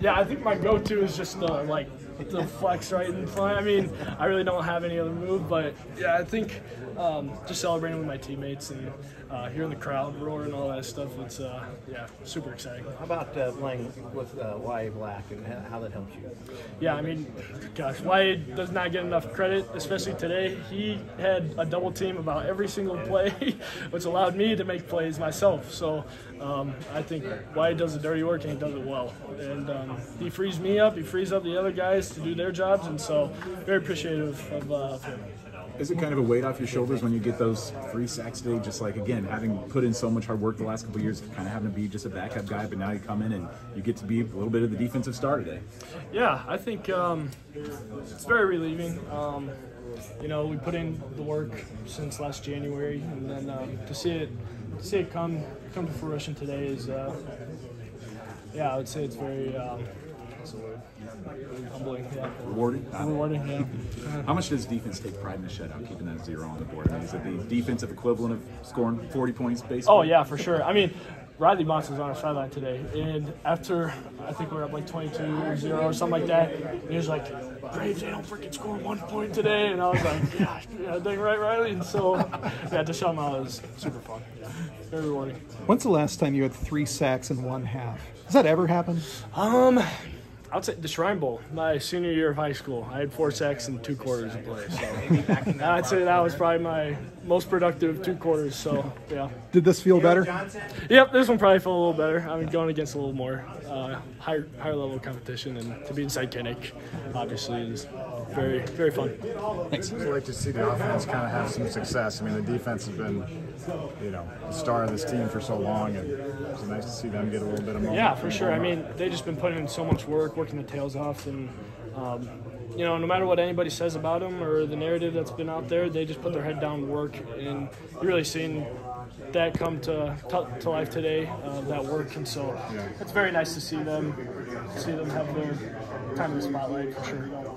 Yeah, I think my go-to is just the like the flex right in front. I mean, I really don't have any other move, but yeah, I think um, just celebrating with my teammates and uh, hearing the crowd roar and all that stuff. It's uh, yeah, super exciting. How about uh, playing with uh, Y Black and how- that helps you? Yeah, I mean, gosh, Wyatt does not get enough credit, especially today. He had a double team about every single play, which allowed me to make plays myself. So um, I think Wyatt does the dirty work and he does it well. And um, he frees me up, he frees up the other guys to do their jobs, and so very appreciative of, uh, of him. Is it kind of a weight off your shoulders when you get those free sacks today? Just like again, having put in so much hard work the last couple of years, kind of having to be just a backup guy, but now you come in and you get to be a little bit of the defensive star today. Yeah, I think um, it's very relieving. Um, you know, we put in the work since last January, and then um, to see it see it come come to fruition today is, uh, yeah, I would say it's very um, what's the word? humbling. Yeah, Rewarding. rewarding. Yeah. How much does defense take pride in the shutout, keeping that zero on the board? I mean, is it the defensive equivalent of scoring 40 points, basically? Oh yeah, for sure. I mean, Riley Moss was on our sideline today, and after I think we were up like 22-0 or something like that, and he was like, "Graves, they don't freaking score one point today," and I was like, "Yeah, yeah, dang right, Riley." And so, yeah, him out was super fun. Yeah, very rewarding. When's the last time you had three sacks in one half? Does that ever happen? Um, I would say the Shrine Bowl, my senior year of high school. I had four sacks in two quarters of play. So I'd say that was probably my most productive two quarters. So yeah. Did this feel better? Yep, this one probably felt a little better. I mean, going against a little more uh, higher higher level competition, and to be inside Kinnick, obviously, is very very fun. Thanks. I'd like to see the offense kind of have some success. I mean, the defense has been, you know, the star of this team for so long, and it's nice to see them get a little bit of moment. Yeah, for sure. I mean, they've just been putting in so much work, working their tails off, and um, you know, no matter what anybody says about them or the narrative that's been out there, they just put their head down work, and you're really seeing that come to to, to life today. Uh, that work, and so it's very nice to see them see them have their time in the spotlight for sure.